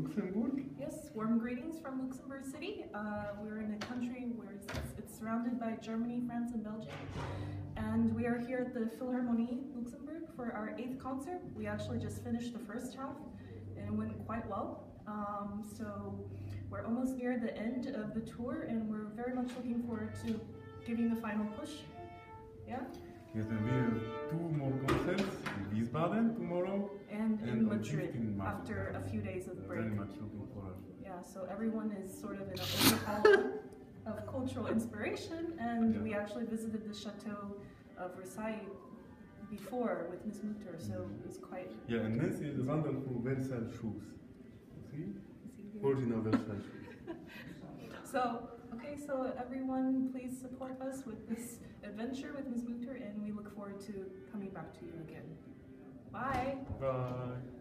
Luxembourg. Yes, warm greetings from Luxembourg City. Uh, we're in a country where it's, it's surrounded by Germany, France, and Belgium. And we are here at the Philharmonie Luxembourg for our eighth concert. We actually just finished the first half and it went quite well. Um, so we're almost near the end of the tour and we're very much looking forward to giving the final push. Yeah? Yes, and we have two more concerts in Wiesbaden tomorrow. And, in And on Madrid 15 March. After a few days of break. Very much looking forward. Yeah, so everyone is sort of in an overhaul of cultural inspiration, and Yeah. we actually visited the chateau of Versailles before with Ms. Mutter, so mm-hmm. it was quite. Yeah, and Nancy is wonderful Versailles shoes. See? Original Versailles shoes. So, okay, so everyone, please support us with this adventure with Ms. Mutter, and we look forward to coming back to you again. Bye. Bye.